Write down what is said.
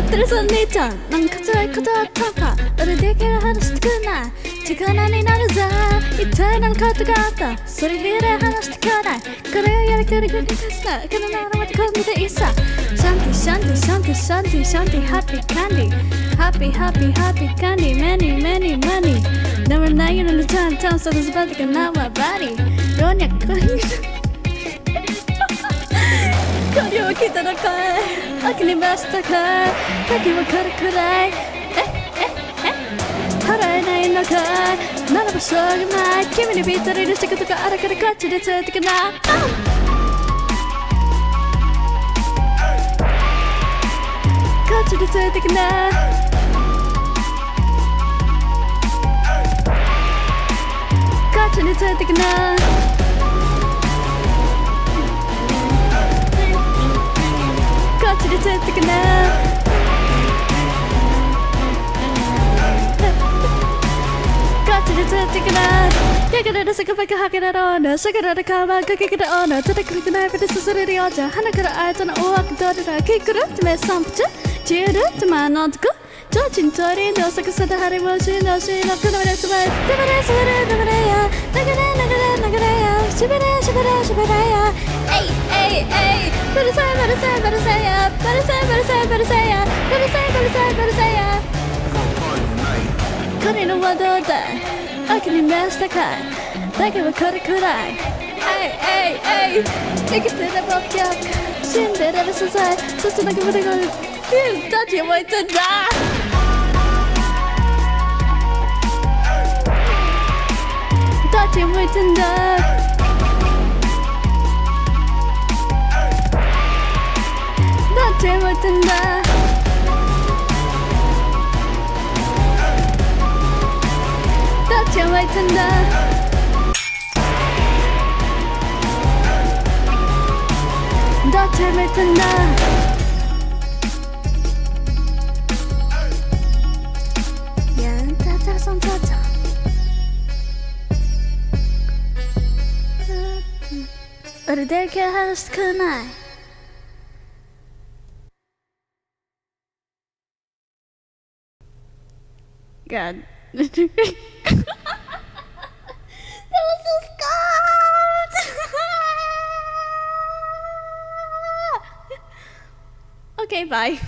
ってるそん姉ちゃん。なんか辛いことあったか。俺できる話してくんない。力になるぜ。一体何のことがあった？それぐらい話してくない。これをやりくりくりですなこのままで今度でいいさ。シャンティシャンティシャンティシャンティシャンティハッピーカンディハッピーハッピーハッピーカンディメニーメニーマニー眠れない夜のちゃんちゃんそれすべてがなわバディ老若これ恋を来たのかい。秋にましたか。い時も来るくらい。えええ払えないのか。いならばしょうがない君にぴったりの仕事があるからこっちでついてくな。こっちでついてくな。こっちについてくな。こっちでついてくな。こっちでついてくなやがれる坂ばかはけらろうなしゃがれるかまかけけらおうな。叩くくナイフですすれるようじゃ。鼻からあいつの大枠どれだ。キックルってめ散歩中チールってまのとこちょちんとりんどさく。さたはりもしのしのくのめれすばいでもれすばれでもれや流れ流れ流れやしばれしばれしばれやえいえいえいバルサイバルサイバルサイやバルサイバルサイバルサイやバルサイバルサイバルサイや彼のはどうだ秋に召したかいだ say, better say, yeah. Better say, better say, better say, yeah. Couldn't wonder that. I can imagine that kind. Like I'm a cut, could I? Hey, hey, hey. Take it to the pop job. Seen that ever since I. So to like a video. Dude, touch your way to die. Touch your way to die. 든다 딱 잡아야 된다 닥쳐낼 텐다 야는 따자 손 따자 But they're just good night God. that was so scared! okay, bye.